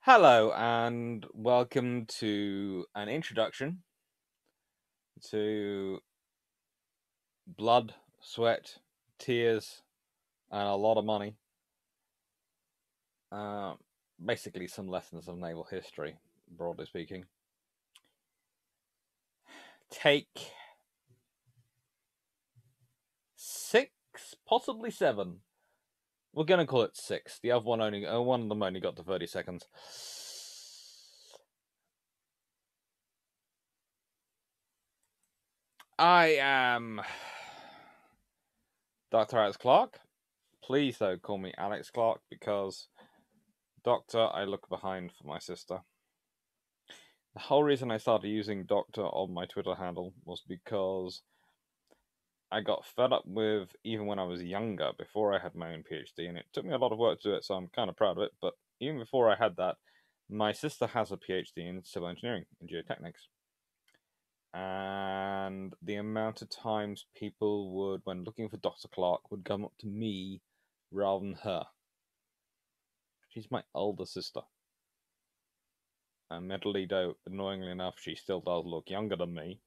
Hello, and welcome to an introduction to blood, sweat, tears, and a lot of money. Uh, basically, some lessons of naval history, broadly speaking. Take six, possibly seven. We're gonna call it six. The other one only, uh, one of them only got to thirty seconds. I am Dr. Alex Clarke. Please, though, call me Alex Clarke because Doctor, I look behind for my sister. The whole reason I started using Doctor on my Twitter handle was because I got fed up with even when I was younger, before I had my own PhD, and it took me a lot of work to do it, so I'm kind of proud of it. But even before I had that, my sister has a PhD in civil engineering and geotechnics. And the amount of times people would, when looking for Dr. Clarke, would come up to me rather than her. She's my older sister. And mentally, though, annoyingly enough, she still does look younger than me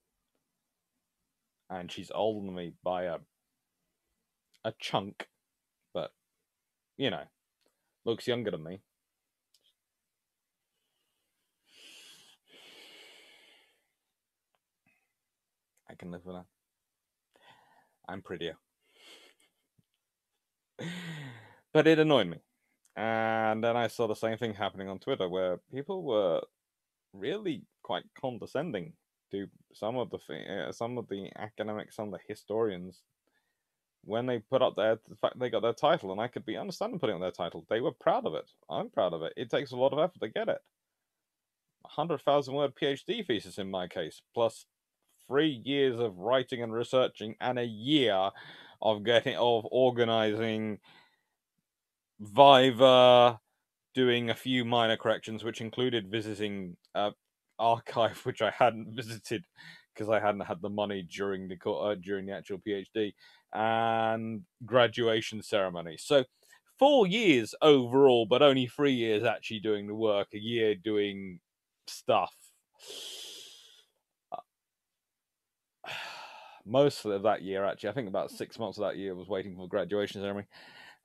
and she's older than me by a a chunk, but you know, looks younger than me. I can live with that. I'm prettier. but it annoyed me. And then I saw the same thing happening on Twitter where people were really quite condescending to some of the uh, some of the academics, some of the historians, when they put up their the fact they got their title, and I could be understanding putting up their title, they were proud of it. I'm proud of it. It takes a lot of effort to get it. Hundred thousand word PhD thesis in my case, plus three years of writing and researching, and a year of getting of organizing Viva, doing a few minor corrections, which included visiting uh, archive which I hadn't visited because I hadn't had the money during the uh, during the actual PhD and graduation ceremony. So four years overall, but only three years actually doing the work. A year doing stuff. Most of that year, actually, I think about six months of that year was waiting for graduation ceremony.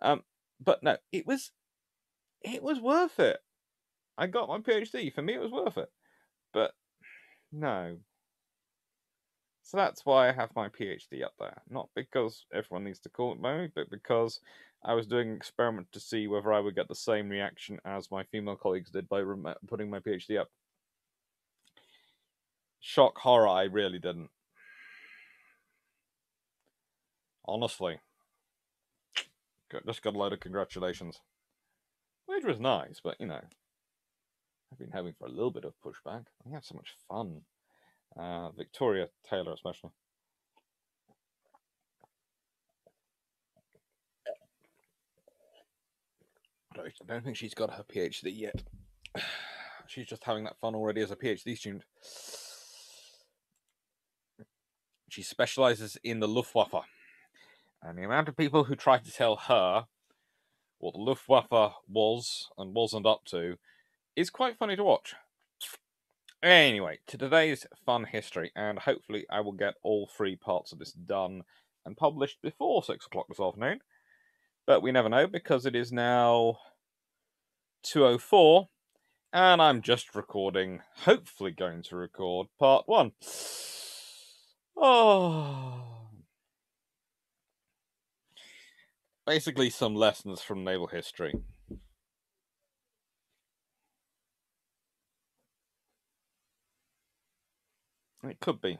Um, but no, it was, it was worth it. I got my PhD. For me, it was worth it. But no. So that's why I have my PhD up there. Not because everyone needs to call it me, but because I was doing an experiment to see whether I would get the same reaction as my female colleagues did by putting my PhD up. Shock horror, I really didn't. Honestly. Just got a load of congratulations. Which was nice, but you know. I've been having for a little bit of pushback. I have so much fun. Uh, Victoria Taylor, especially. I don't think she's got her PhD yet. She's just having that fun already as a PhD student. She specializes in the Luftwaffe. And the amount of people who try to tell her what the Luftwaffe was and wasn't up to is quite funny to watch. Anyway, to today's fun history, and hopefully I will get all three parts of this done and published before six o'clock this afternoon. But we never know because it is now 204 and I'm just recording, hopefully going to record part one. Oh. Basically, some lessons from naval history. It could be.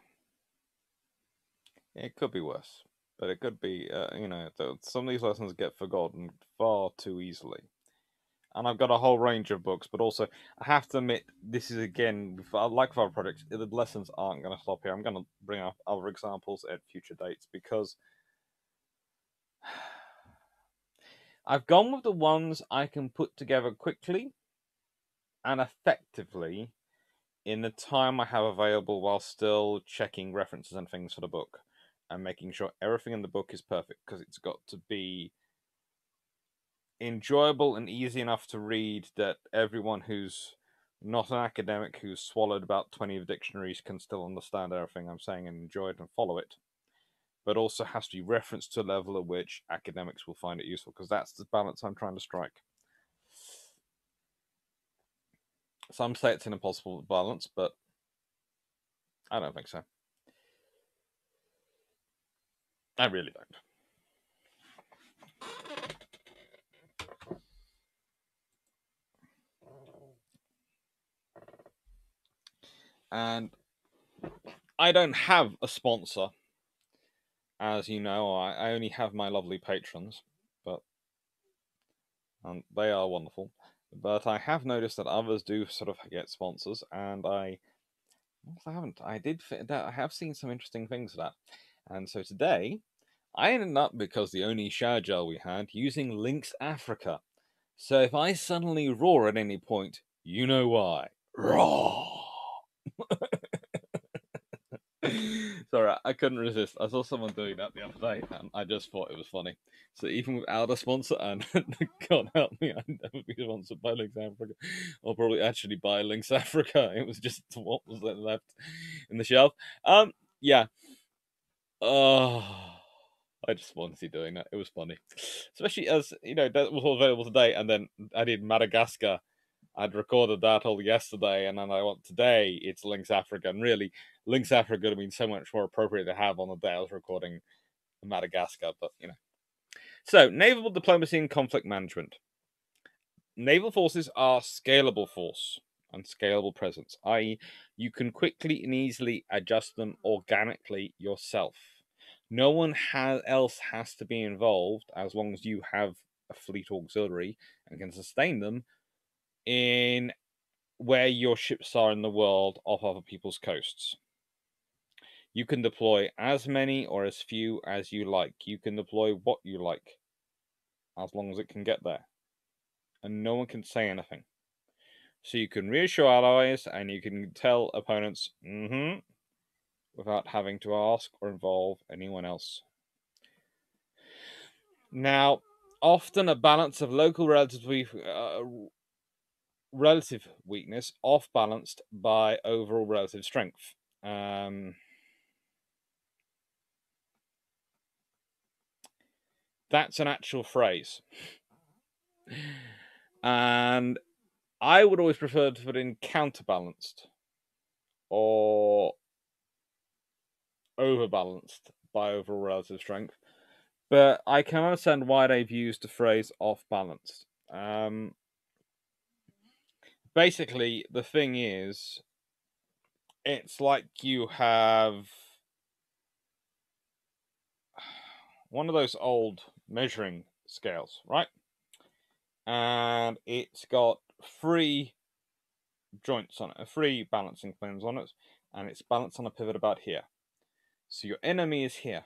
It could be worse, but it could be. Uh, you know, some of these lessons get forgotten far too easily. And I've got a whole range of books, but also I have to admit, this is again like for other projects, the lessons aren't going to stop here. I'm going to bring up other examples at future dates because I've gone with the ones I can put together quickly and effectively in the time I have available while still checking references and things for the book and making sure everything in the book is perfect because it's got to be enjoyable and easy enough to read that everyone who's not an academic who's swallowed about 20 of dictionaries can still understand everything I'm saying and enjoy it and follow it, but also has to be referenced to a level at which academics will find it useful, because that's the balance I'm trying to strike. Some say it's an impossible balance, but I don't think so. I really don't. And I don't have a sponsor. As you know, I, I only have my lovely patrons, but and they are wonderful. But I have noticed that others do sort of get sponsors, and I, I haven't. I did. That. I have seen some interesting things of that, and so today I ended up because the only shower gel we had using Lynx Africa. So if I suddenly roar at any point, you know why. Roar. Sorry, I couldn't resist. I saw someone doing that the other day, and I just thought it was funny. So even without a sponsor, and God help me, I'd never be sponsored by Lynx Africa, or probably actually by Lynx Africa. It was just what was left in the shelf. Um, yeah. Oh, I just wanted to doing that. It was funny, especially as you know that was all available today, and then I did Madagascar I'd recorded that all yesterday, and then I want today. It's Lynx Africa, and really, Lynx Africa would have been so much more appropriate to have on the day I was recording Madagascar. But you know, so naval diplomacy and conflict management. Naval forces are scalable force and scalable presence, i.e., you can quickly and easily adjust them organically yourself. No one has, else has to be involved as long as you have a fleet auxiliary and can sustain them in where your ships are in the world off other people's coasts. You can deploy as many or as few as you like. You can deploy what you like as long as it can get there. And no one can say anything. So you can reassure allies and you can tell opponents, mm hmm, without having to ask or involve anyone else. Now, often a balance of local relatively uh, relative weakness off balanced by overall relative strength. Um, that's an actual phrase. And I would always prefer to put in counterbalanced or overbalanced by overall relative strength. But I can understand why they've used the phrase off balanced. Um, basically the thing is it's like you have one of those old measuring scales, right? And it's got three joints on it, uh, three balancing planes on it, and it's balanced on a pivot about here. So your enemy is here.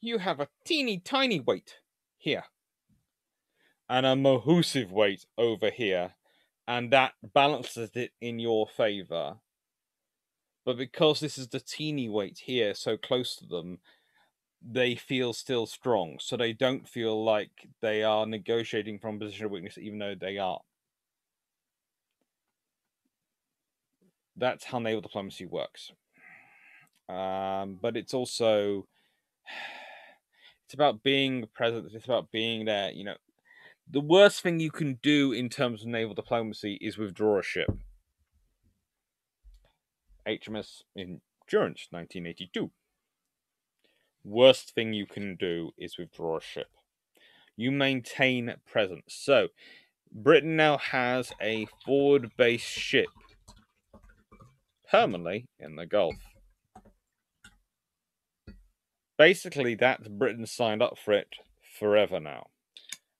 You have a teeny tiny weight here, and a massive weight over here, and that balances it in your favor. But because this is the teeny weight here, so close to them, they feel still strong. So they don't feel like they are negotiating from a position of weakness, even though they are. That's how naval diplomacy works. Um, but it's also it's about being present. It's about being there. You know, the worst thing you can do in terms of naval diplomacy is withdraw a ship. HMS Endurance, 1982. Worst thing you can do is withdraw a ship. You maintain presence. So, Britain now has a forward base ship permanently in the Gulf. Basically, that's Britain signed up for it forever now.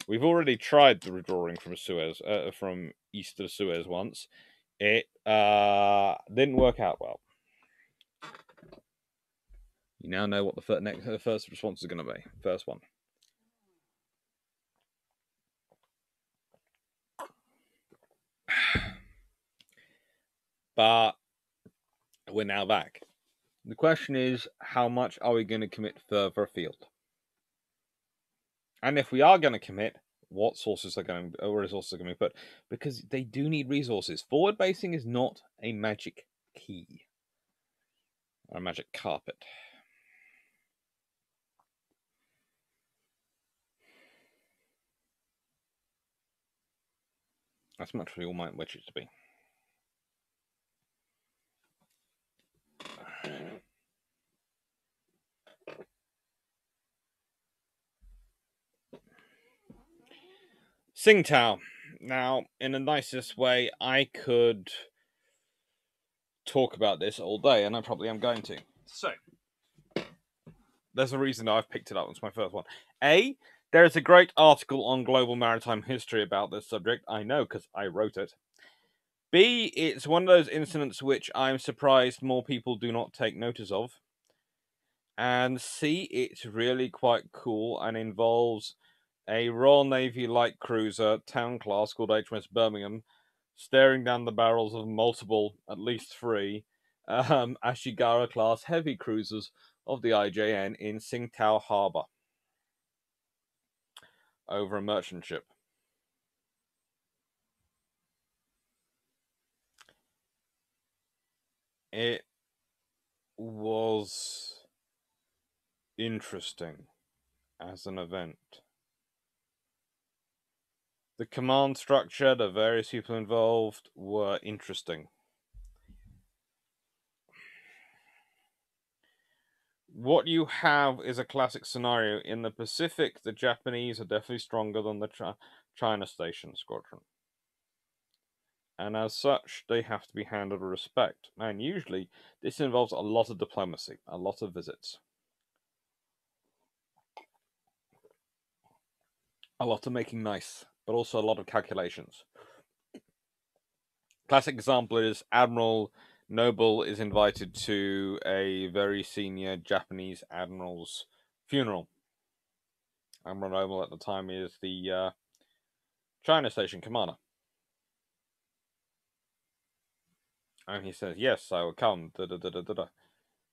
We've already tried the withdrawing from Suez, uh, from east of Suez once. It uh, didn't work out well. You now know what the first, next, the first response is going to be. First one. But we're now back. The question is, how much are we going to commit further afield? And if we are going to commit, what sources are going to, or resources are going to be put because they do need resources. Forward basing is not a magic key or a magic carpet. That's much for all my witches to be. Tsingtao. Now, in the nicest way, I could talk about this all day, and I probably am going to. So, there's a reason I've picked it up. It's my first one. A, there is a great article on global maritime history about this subject. I know because I wrote it. B, it's one of those incidents which I'm surprised more people do not take notice of. And C, it's really quite cool and involves a Royal Navy light cruiser town class called HMS Birmingham, staring down the barrels of multiple, at least three, um, Ashigara class heavy cruisers of the IJN in Tsingtao Harbour over a merchant ship. It was interesting as an event the command structure, the various people involved were interesting. What you have is a classic scenario. In the Pacific, the Japanese are definitely stronger than the China Station Squadron. And as such, they have to be handled with respect. And usually, this involves a lot of diplomacy, a lot of visits. A lot of making nice but also a lot of calculations. Classic example is Admiral Noble is invited to a very senior Japanese admiral's funeral. Admiral Noble at the time is the uh, China Station commander. And he says, Yes, I will come. Da, da, da,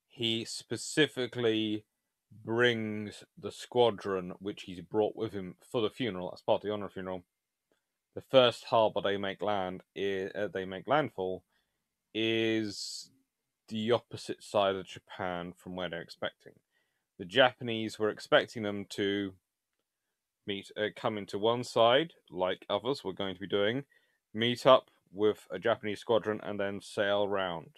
he specifically brings the squadron which he's brought with him for the funeral as part of the honor funeral. The first harbor they make land is, uh, they make landfall is the opposite side of Japan from where they're expecting. The Japanese were expecting them to meet uh, come into one side like others were going to be doing, meet up with a Japanese squadron and then sail round.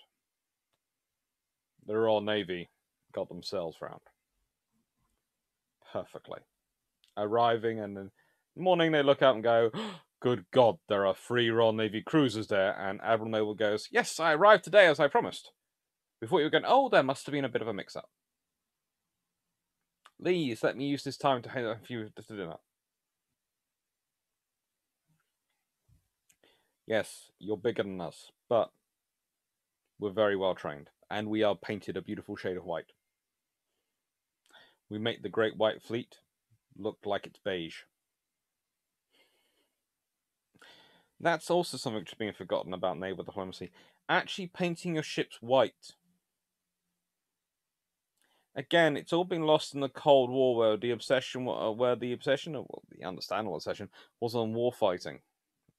The Royal Navy got themselves round perfectly. Arriving and then morning they look out and go, Good God, there are three Royal Navy cruisers there. And Admiral Noble goes, Yes, I arrived today as I promised. Before you were going, Oh, there must have been a bit of a mix up. Please let me use this time to have you to dinner. Yes, you're bigger than us, but we're very well trained, and we are painted a beautiful shade of white. We make the Great White Fleet look like it's beige. That's also something that's being forgotten about naval diplomacy. Actually painting your ships white. Again, it's all been lost in the Cold War, where the obsession, uh, where the obsession, well, the understandable obsession, was on war fighting,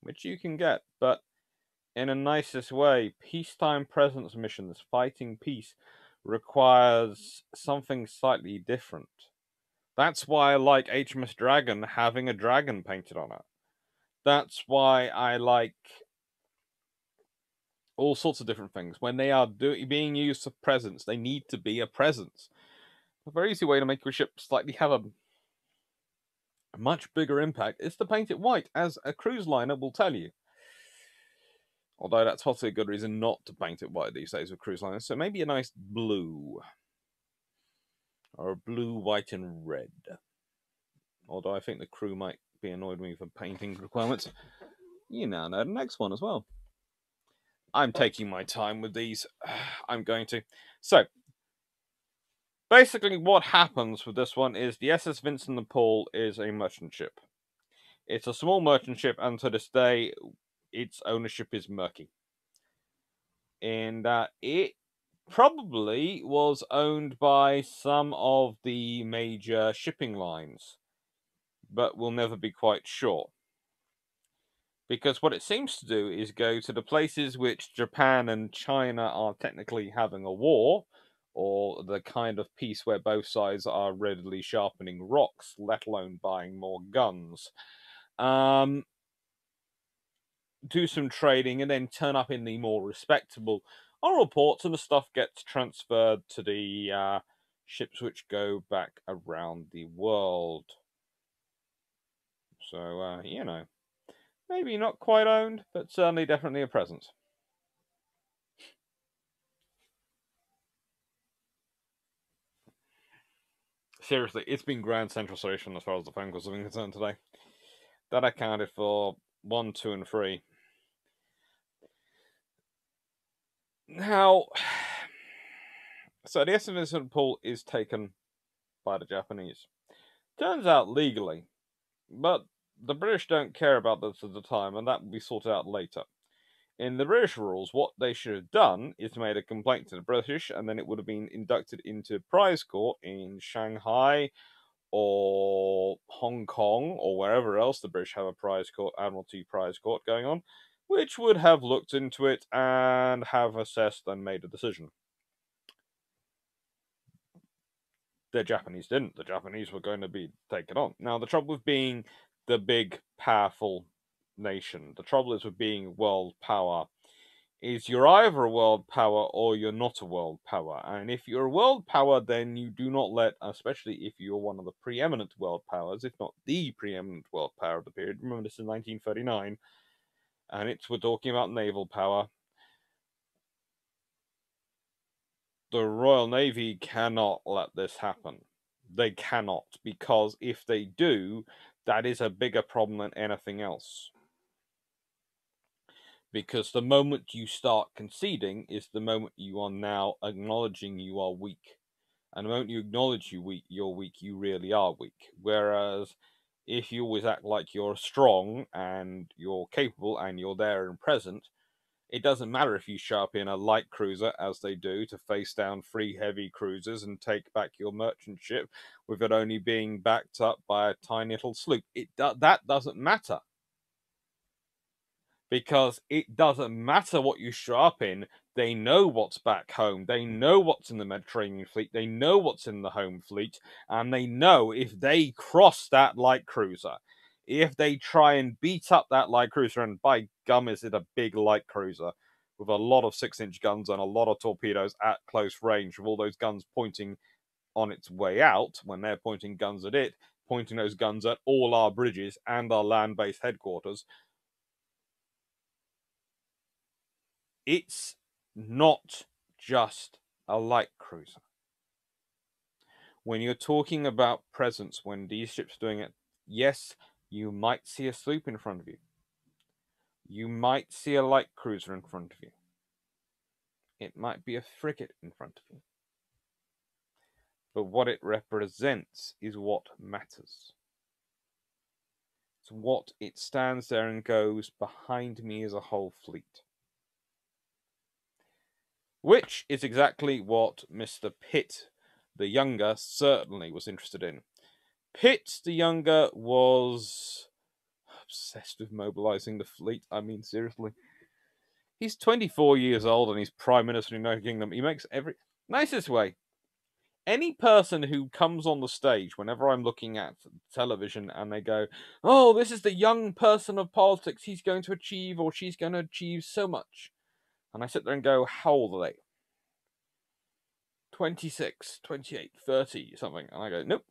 which you can get, but in a nicest way, peacetime presence missions, fighting peace, requires something slightly different. That's why I like HMS Dragon having a dragon painted on it. That's why I like all sorts of different things. When they are do- being used for presence, they need to be a presence. A very easy way to make your ship slightly have a, a much bigger impact is to paint it white, as a cruise liner will tell you. Although that's possibly a good reason not to paint it white these days with cruise liners. So maybe a nice blue. Or a blue, white, and red. Although I think the crew might be annoyed with me for painting requirements. You now know the next one as well. I'm taking my time with these. I'm going to. So, basically, what happens with this one is the SS Vincent de Paul is a merchant ship. It's a small merchant ship, and to this day, its ownership is murky. And that it probably was owned by some of the major shipping lines. but we'll never be quite sure. Because what it seems to do is go to the places which Japan and China are technically having a war, or the kind of peace where both sides are readily sharpening rocks, let alone buying more guns. Um, do some trading and then turn up in the more respectable oral ports, and the stuff gets transferred to the uh, ships which go back around the world. So, uh, you know, maybe not quite owned, but certainly definitely a presence. seriously, it's been Grand Central Station as far as the phone calls have been concerned today. That accounted for one, two, and three. Now, so the Estimation pool is taken by the Japanese. Turns out legally, but the British don't care about this at the time, and that will be sorted out later. In the British rules, what they should have done is made a complaint to the British, and then it would have been inducted into prize court in Shanghai or Hong Kong or wherever else the British have a prize court, Admiralty prize court going on, which would have looked into it and have assessed and made a decision. The Japanese didn't. The Japanese were going to be taken on. Now, the trouble with being the big, powerful nation. The trouble is with being world power is you're either a world power or you're not a world power. And if you're a world power, then you do not let, especially if you're one of the preeminent world powers, if not the preeminent world power of the period. Remember, this is 1939, and it's we're talking about naval power. The Royal Navy cannot let this happen. They cannot, because if they do, that is a bigger problem than anything else because the moment you start conceding is the moment you are now acknowledging you are weak. And the moment you acknowledge you weak, you're weak, you really are weak. Whereas if you always act like you're strong and you're capable and you're there and present, it doesn't matter if you show up in a light cruiser, as they do, to face down three heavy cruisers and take back your merchant ship, with it only being backed up by a tiny little sloop. It do- that doesn't matter because it doesn't matter what you show up in. They know what's back home. They know what's in the Mediterranean fleet. They know what's in the home fleet. And they know if they cross that light cruiser, if they try and beat up that light cruiser, and by gum, is it a big light cruiser with a lot of six inch guns and a lot of torpedoes at close range, with all those guns pointing on its way out when they're pointing guns at it, pointing those guns at all our bridges and our land based headquarters it's not just a light cruiser. When you're talking about presence, when these ships are doing it, yes, you might see a sloop in front of you. You might see a light cruiser in front of you. It might be a frigate in front of you. But what it represents is what matters. It's what it stands there and goes behind me as a whole fleet which is exactly what Mr. Pitt the Younger certainly was interested in. Pitt the Younger was obsessed with mobilizing the fleet. I mean, seriously. He's 24 years old and he's Prime Minister of the United Kingdom. He makes every. Nicest way. Any person who comes on the stage, whenever I'm looking at television and they go, Oh, this is the young person of politics, he's going to achieve or she's going to achieve so much. And I sit there and go, how old are they? 26, 28, 30, something. And I go, nope.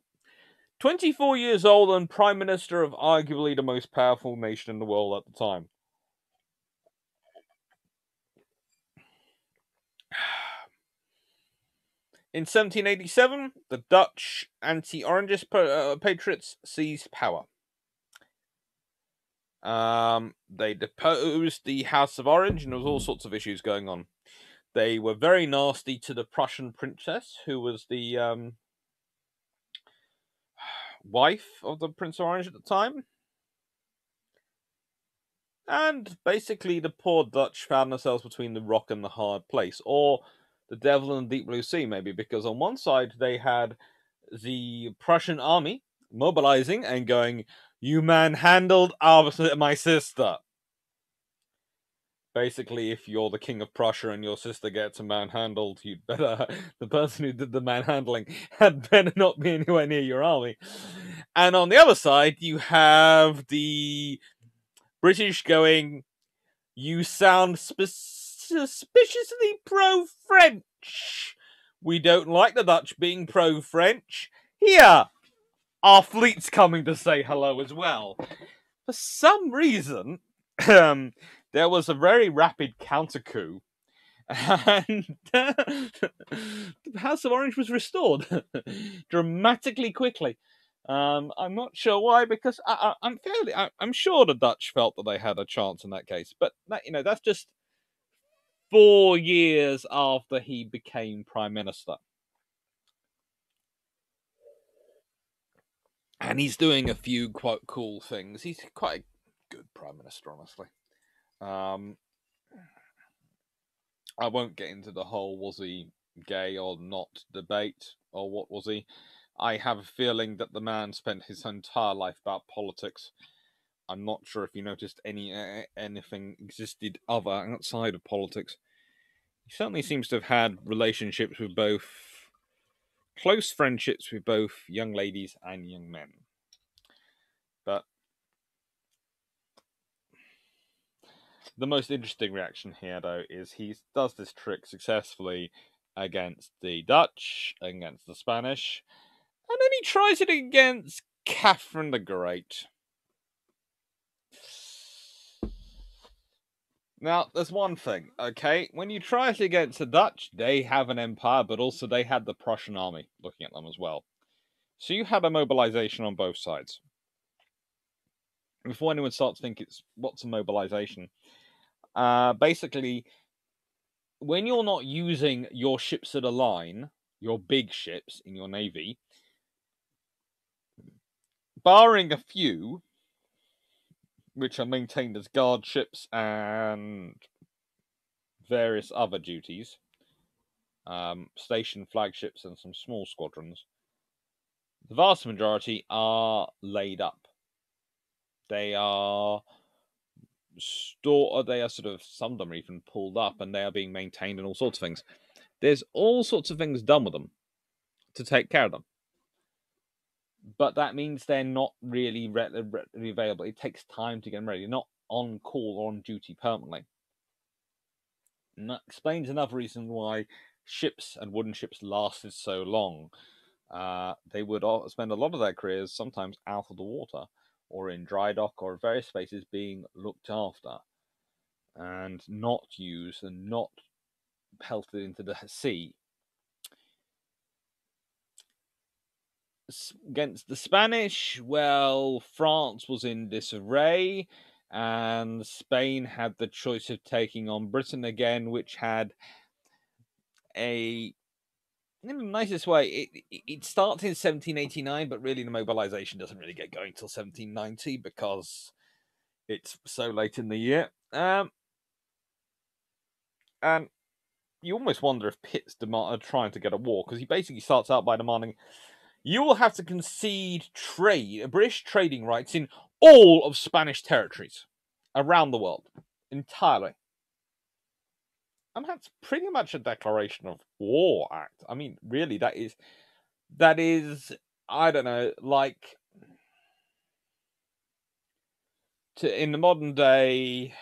24 years old and Prime Minister of arguably the most powerful nation in the world at the time. In 1787, the Dutch anti Orangist uh, patriots seized power. Um, they deposed the House of Orange, and there was all sorts of issues going on. They were very nasty to the Prussian princess, who was the um, wife of the Prince of Orange at the time. And basically, the poor Dutch found themselves between the rock and the hard place, or the devil in the deep blue sea, maybe, because on one side they had the Prussian army mobilizing and going, "You manhandled our my sister." Basically, if you're the king of Prussia and your sister gets manhandled, you'd better the person who did the manhandling had better not be anywhere near your army. And on the other side, you have the British going, "You sound suspiciously pro-French." We don't like the Dutch being pro French. Here, our fleet's coming to say hello as well. For some reason, um, there was a very rapid counter coup, and the House of Orange was restored dramatically quickly. Um, I'm not sure why, because I, am fairly, I, am sure the Dutch felt that they had a chance in that case. But that, you know, that's just four years after he became prime minister. And he's doing a few quite cool things. He's quite a good prime minister, honestly. Um, I won't get into the whole was he gay or not debate or what was he. I have a feeling that the man spent his entire life about politics I'm not sure if you noticed any anything existed other outside of politics. He certainly seems to have had relationships with both close friendships with both young ladies and young men. But the most interesting reaction here, though, is he does this trick successfully against the Dutch, against the Spanish, and then he tries it against Catherine the Great. Now, there's one thing, okay? When you try it against the Dutch, they have an empire, but also they had the Prussian army looking at them as well. So you had a mobilization on both sides. Before anyone starts to think it's what's a mobilization, uh, basically, when you're not using your ships at a line, your big ships in your navy, barring a few, which are maintained as guard ships and various other duties, um, station flagships, and some small squadrons. The vast majority are laid up. They are stored, they are sort of, some of them are even pulled up and they are being maintained and all sorts of things. There's all sorts of things done with them to take care of them but that means they're not really readily available. It takes time to get them ready. Not on call or on duty permanently. And that explains another reason why ships and wooden ships lasted so long. Uh, they would spend a lot of their careers sometimes out of the water or in dry dock or various spaces being looked after and not used and not pelted into the sea against the Spanish, well, France was in disarray, and Spain had the choice of taking on Britain again, which had a in the nicest way, it, it starts in 1789, but really the mobilization doesn't really get going till 1790 because it's so late in the year. Um, and you almost wonder if Pitt's demand, trying to get a war because he basically starts out by demanding you will have to concede trade, British trading rights in all of Spanish territories around the world, entirely. And that's pretty much a declaration of war act. I mean, really, that is, that is, I don't know, like, to in the modern day,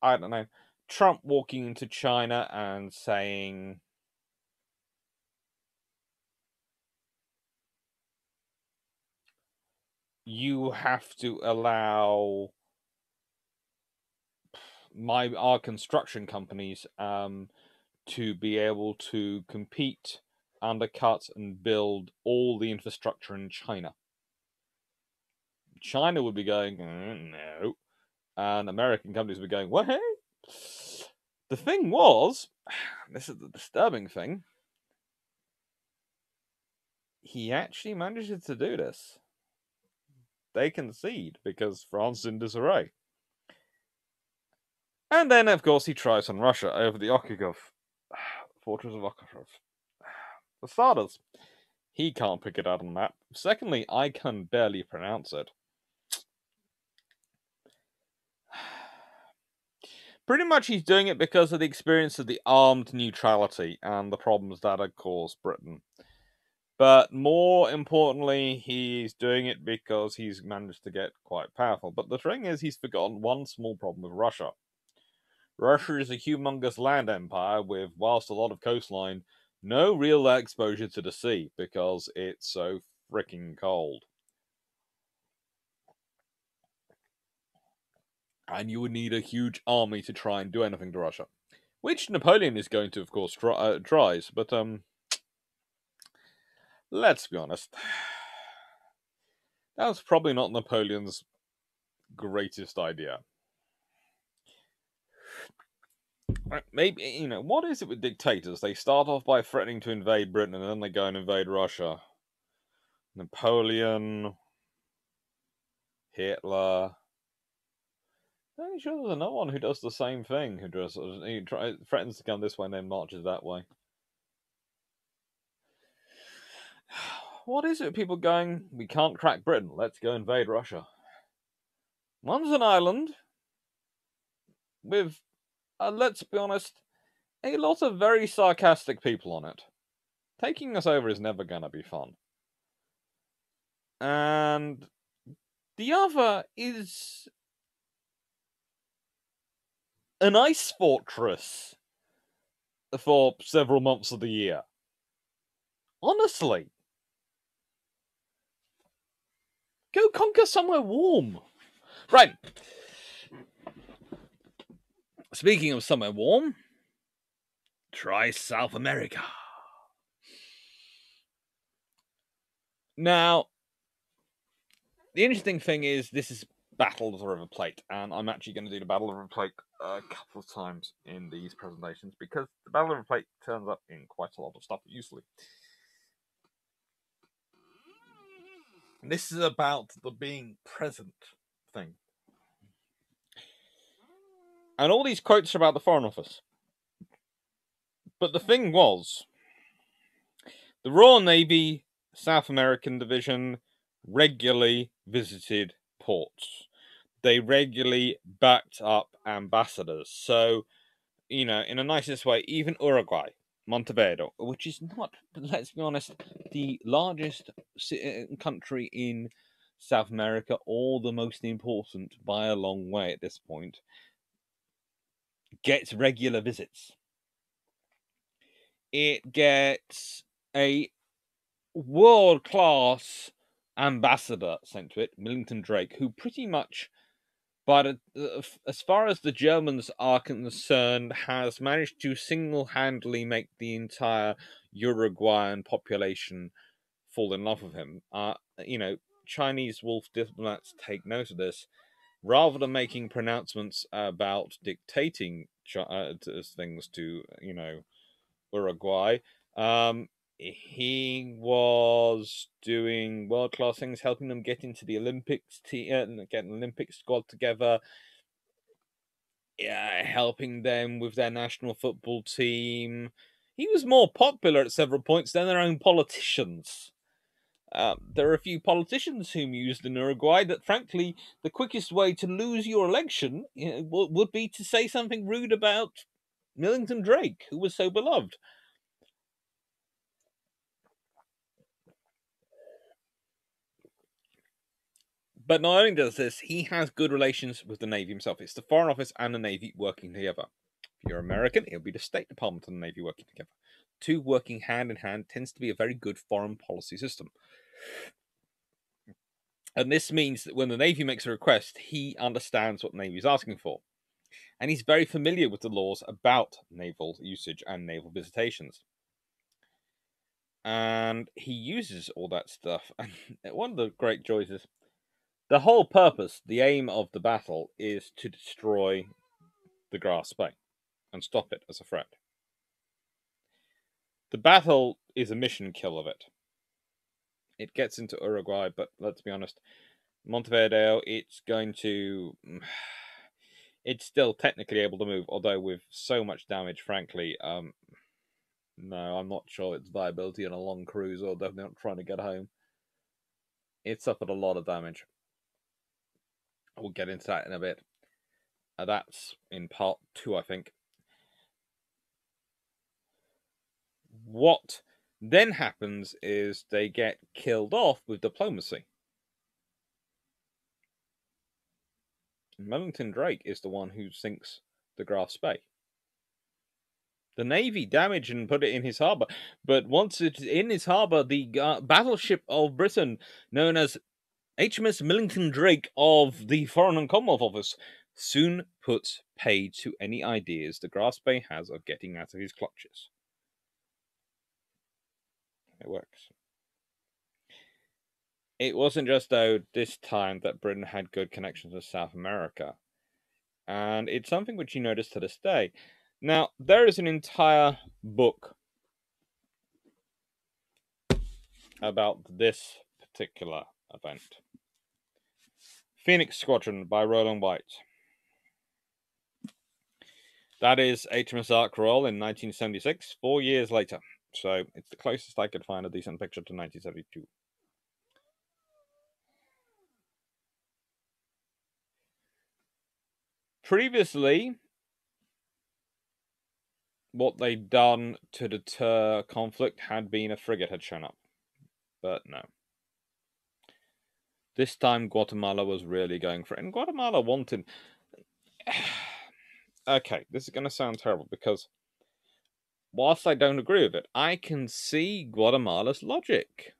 I don't know, Trump walking into China and saying, you have to allow my our construction companies um, to be able to compete, undercut, and build all the infrastructure in China. China would be going mm, no, and American companies would be going what? Hey, The thing was, this is the disturbing thing. He actually managed to do this they concede because France is in disarray. And then, of course, he tries on Russia over the Okhotsk fortress of Okhotsk. For starters, He can't pick it out on the map. Secondly, I can barely pronounce it. Pretty much he's doing it because of the experience of the armed neutrality and the problems that had caused Britain. But more importantly, he's doing it because he's managed to get quite powerful. But the thing is, he's forgotten one small problem with Russia. Russia is a humongous land empire with, whilst a lot of coastline, no real exposure to the sea because it's so freaking cold. And you would need a huge army to try and do anything to Russia, which Napoleon is going to, of course, try, uh, tries. But um, let's be honest, that was probably not Napoleon's greatest idea. Maybe, you know, what is it with dictators? They start off by threatening to invade Britain and then they go and invade Russia. Napoleon, Hitler. I'm sure there's another one who does the same thing, who does he tries, threatens to come this way and then marches that way. What is it? People going, we can't crack Britain. Let's go invade Russia. One's an island with uh, let's be honest, a lot of very sarcastic people on it. Taking us over is never going to be fun. And the other is an ice fortress for several months of the year. Honestly. Go conquer somewhere warm. Right. Speaking of somewhere warm, try South America. Now, the interesting thing is this is Battle of the River Plate, and I'm actually going to do the Battle of the River Plate a couple of times in these presentations because the Battle of the River Plate turns up in quite a lot of stuff usually. This is about the being present thing. And all these quotes are about the Foreign Office. But the thing was, the Royal Navy South American Division regularly visited ports. They regularly backed up ambassadors. So, you know, in the nicest way, even Uruguay, Montevideo, which is not, let's be honest, the largest uh, country in South America or the most important by a long way at this point, gets regular visits. It gets a world class ambassador sent to it, Millington Drake, who pretty much, but uh, as far as the Germans are concerned, has managed to single handedly make the entire Uruguayan population fall in love with him. Uh, you know, Chinese wolf diplomats take note of this rather than making pronouncements about dictating uh, things to you know Uruguay, um, he was doing world class things, helping them get into the Olympics, te- uh, get an Olympic squad together. Yeah, helping them with their national football team. He was more popular at several points than their own politicians. Um, there are a few politicians whom used in Uruguay that, frankly, the quickest way to lose your election you know, would be to say something rude about Millington Drake, who was so beloved. But not only does this, he has good relations with the Navy himself. It's the Foreign Office and the Navy working together. If you're American, it'll be the State Department and the Navy working together. Two working hand in hand tends to be a very good foreign policy system. And this means that when the Navy makes a request, he understands what the Navy is asking for. And he's very familiar with the laws about naval usage and naval visitations. And he uses all that stuff. And one of the great joys is the whole purpose, the aim of the battle is to destroy the Graf Spee and stop it as a threat. The battle is a mission kill of it it gets into Uruguay, but let's be honest, Montevideo, it's going to. It's still technically able to move, although with so much damage, frankly, um, No, I'm not sure its viability on a long cruise or definitely not trying to get home. It suffered a lot of damage. We'll get into that in a bit. Uh, that's in part two, I think. What then happens is they get killed off with diplomacy. Millington Drake is the one who sinks the Graf Spee. The Navy damaged and put it in his harbour, but once it's in his harbour, the uh, battleship of Britain, known as HMS Millington Drake of the Foreign and Commonwealth Office, soon puts pay to any ideas the Graf Spee has of getting out of his clutches. It works. It wasn't just though this time that Britain had good connections with South America, and it's something which you notice to this day. Now, there is an entire book about this particular event. Phoenix Squadron by Rowland White. That is HMS Ark Royal in 1976, four years later. So it's the closest I could find a decent picture to 1972. Previously, what they'd done to deter conflict had been a frigate had shown up. But no. This time Guatemala was really going for it. And Guatemala wanted. okay, this is going to sound terrible because whilst I don't agree with it, I can see Guatemala's logic.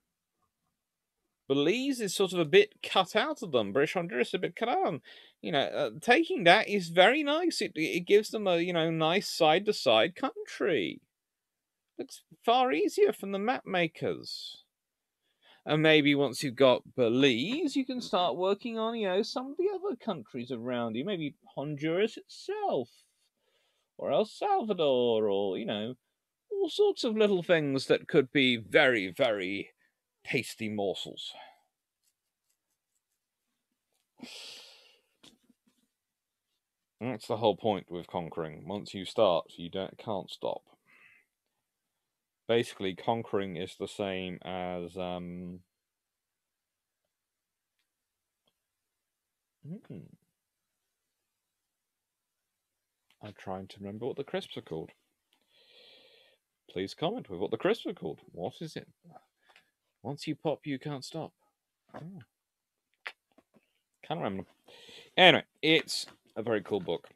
Belize is sort of a bit cut out of them. British Honduras is a bit cut out of them. You know, uh, taking that is very nice. It it gives them a you know nice side to side country. It's far easier from the map makers. And maybe once you've got Belize, you can start working on you know some of the other countries around you. Maybe Honduras itself, or El Salvador, or you know all sorts of little things that could be very very tasty morsels. That's the whole point with conquering. Once you start, you don't can't stop. Basically, conquering is the same as um. Hmm. I'm trying to remember what the crisps are called. Please comment with what the crisps are called. What is it? Once you pop, you can't stop. Oh. Can't remember. Anyway, it's a very cool book.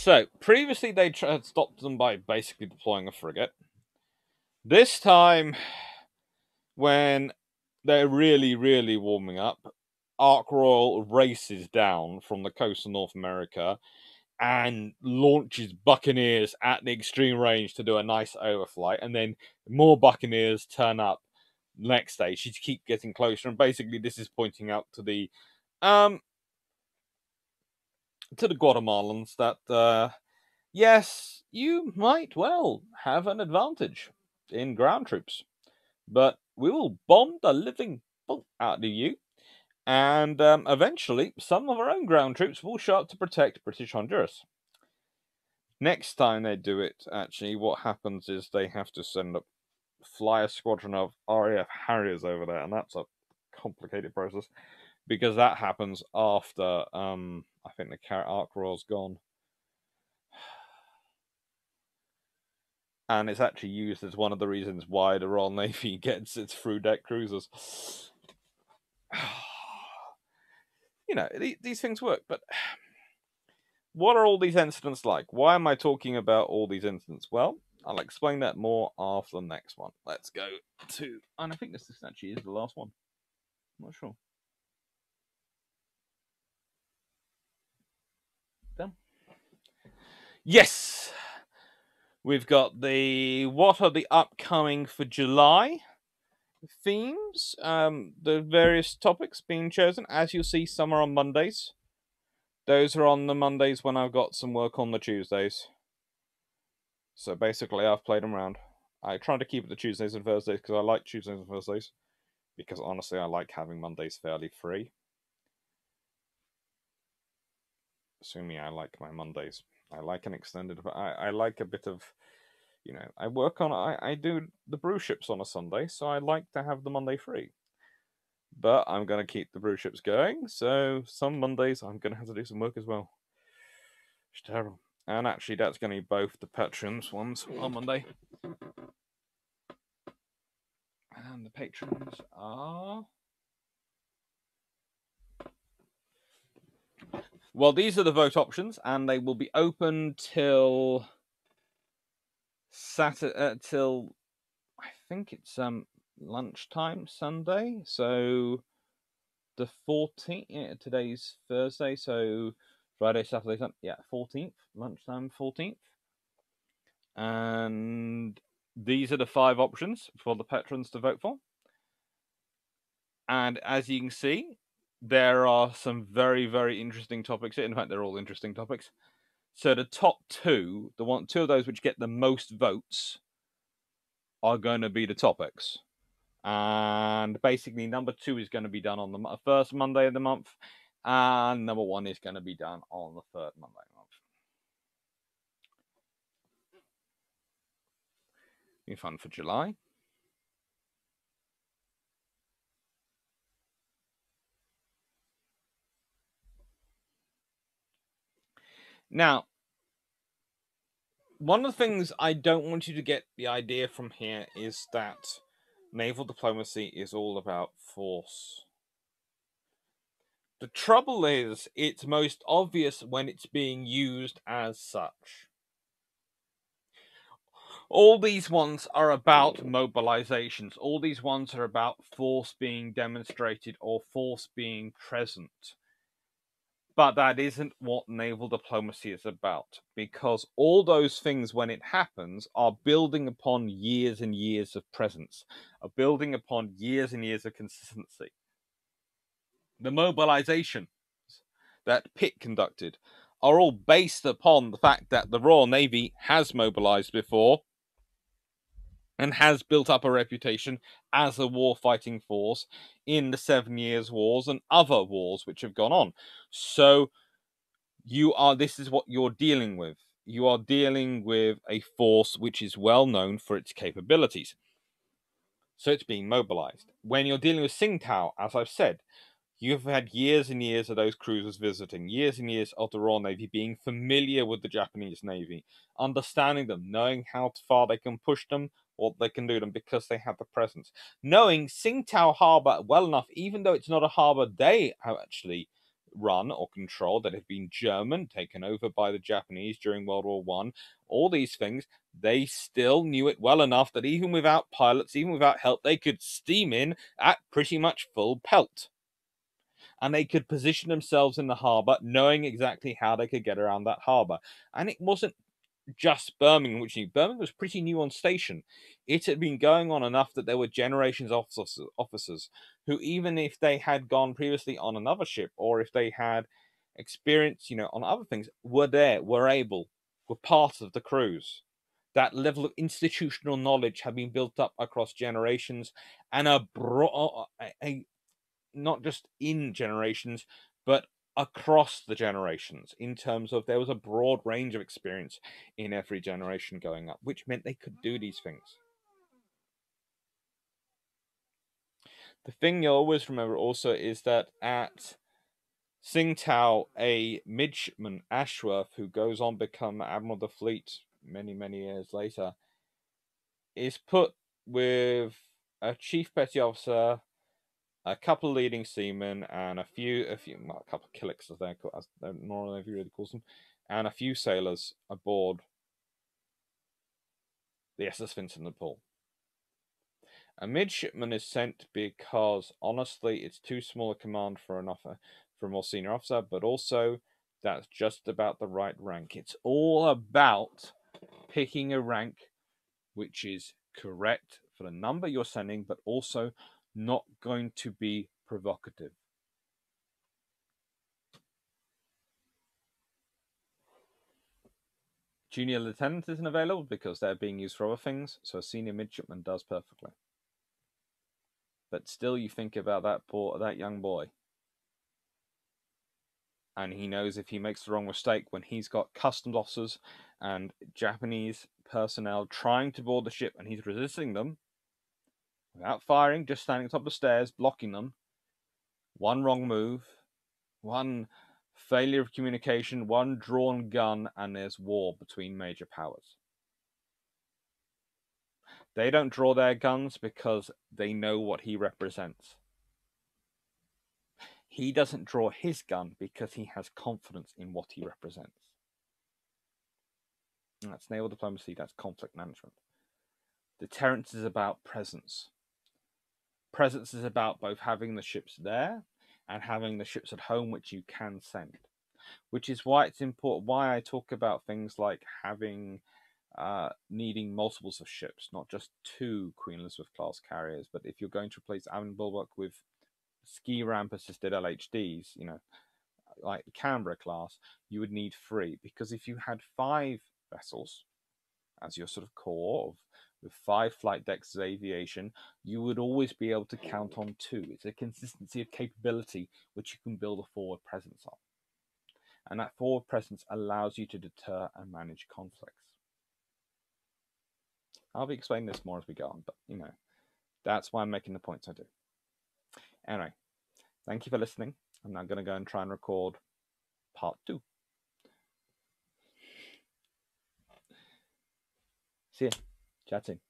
So, previously they had stopped them by basically deploying a frigate. This time, when they're really, really warming up, Ark Royal races down from the coast of North America and launches Buccaneers at the extreme range to do a nice overflight, and then more Buccaneers turn up next day. She keep getting closer, and basically this is pointing out to the um to the Guatemalans that uh yes, you might well have an advantage in ground troops, but we will bomb the living out of you and um, eventually, some of our own ground troops will show up to protect British Honduras. Next time they do it, actually, what happens is they have to send up fly a squadron of RAF Harriers over there, and that's a complicated process because that happens after um, I think the Carrot Ark Royal's gone. And it's actually used as one of the reasons why the Royal Navy gets its through deck cruisers you know, these things work. But what are all these incidents like? Why am I talking about all these incidents? Well, I'll explain that more after the next one. Let's go to, and I think this actually is the last one. I'm not sure. Done. Yes, we've got the what are the upcoming for July themes, um, the various topics being chosen. As you'll see, some are on Mondays. Those are on the Mondays when I've got some work on the Tuesdays. So basically, I've played them around. I try to keep it the Tuesdays and Thursdays because I like Tuesdays and Thursdays. Because honestly, I like having Mondays fairly free. Assuming I like my Mondays. I like an extended. I, I like a bit of, you know, I work on. I, I do the brew ships on a Sunday, so I like to have the Monday free. But I'm gonna keep the brew ships going, so some Mondays I'm gonna have to do some work as well. It's terrible. And actually, that's going to be both the patrons ones on Monday. And the patrons are. Well, these are the vote options, and they will be open till Saturday, uh, till I think it's um lunchtime Sunday. So the 14th, yeah, today's Thursday, so Friday, Saturday, Sunday, yeah, 14th, lunchtime 14th. And these are the five options for the patrons to vote for. And as you can see, there are some very, very interesting topics. In fact, they're all interesting topics. So the top two, the one, two of those which get the most votes, are going to be the topics. And basically, number two is going to be done on the first Monday of the month, and number one is going to be done on the third Monday of the month. Be fun for July. Now, one of the things I don't want you to get the idea from here is that naval diplomacy is all about force. The trouble is, it's most obvious when it's being used as such. All these ones are about mobilizations. All these ones are about force being demonstrated or force being present. But that isn't what naval diplomacy is about, because all those things, when it happens, are building upon years and years of presence, are building upon years and years of consistency. The mobilizations that Pitt conducted are all based upon the fact that the Royal Navy has mobilized before and has built up a reputation as a war fighting force in the Seven Years' Wars and other wars which have gone on. So you are this is what you're dealing with. You are dealing with a force which is well known for its capabilities. So it's being mobilized. When you're dealing with Tsingtao, as I've said, you've had years and years of those cruisers visiting, years and years of the Royal Navy being familiar with the Japanese Navy, understanding them, knowing how far they can push them, what they can do them because they have the presence. Knowing Tsingtao Harbor well enough, even though it's not a harbor they have actually run or controlled that had been German, taken over by the Japanese during World War One, all these things, they still knew it well enough that even without pilots, even without help, they could steam in at pretty much full pelt. And they could position themselves in the harbour, knowing exactly how they could get around that harbour. And it wasn't just Birmingham, which knew Birmingham was pretty new on station. It had been going on enough that there were generations of officers, who, even if they had gone previously on another ship or if they had experience, you know, on other things, were there, were able, were part of the crews. That level of institutional knowledge had been built up across generations and a, bro- a, a not just in generations, but across the generations in terms of there was a broad range of experience in every generation going up, which meant they could do these things. The thing you'll always remember also is that at Tsingtao, a midshipman, Ashworth, who goes on become Admiral of the Fleet many, many years later, is put with a chief petty officer a couple of leading seamen and a few, a few, well, a couple of killicks as they call, as Northern Navy really calls them, and a few sailors aboard the SS Vincent de Paul. A midshipman is sent because honestly, it's too small a command for an offer for a more senior officer, but also that's just about the right rank. It's all about picking a rank which is correct for the number you're sending, but also not going to be provocative. Junior lieutenant isn't available because they're being used for other things, so a senior midshipman does perfectly. But still, you think about that poor, that young boy. and he knows if he makes the wrong mistake when he's got customs officers and Japanese personnel trying to board the ship and he's resisting them without firing, just standing on top of the stairs, blocking them. One wrong move, one failure of communication, one drawn gun, and there's war between major powers. They don't draw their guns because they know what he represents. He doesn't draw his gun because he has confidence in what he represents. That's naval diplomacy, that's conflict management. Deterrence is about presence. Presence is about both having the ships there and having the ships at home which you can send. Which is why it's important, why I talk about things like having uh, needing multiples of ships, not just two Queen Elizabeth class carriers. But if you're going to replace Albion Bulwark with ski ramp assisted LHDs, you know, like the Canberra class, you would need three because if you had five vessels as your sort of core of with five flight decks as aviation, you would always be able to count on two. It's a consistency of capability which you can build a forward presence on. And that forward presence allows you to deter and manage conflicts. I'll be explaining this more as we go on, but you know, that's why I'm making the points I do. Anyway, thank you for listening. I'm now going to go and try and record part two. See ya. Chat soon.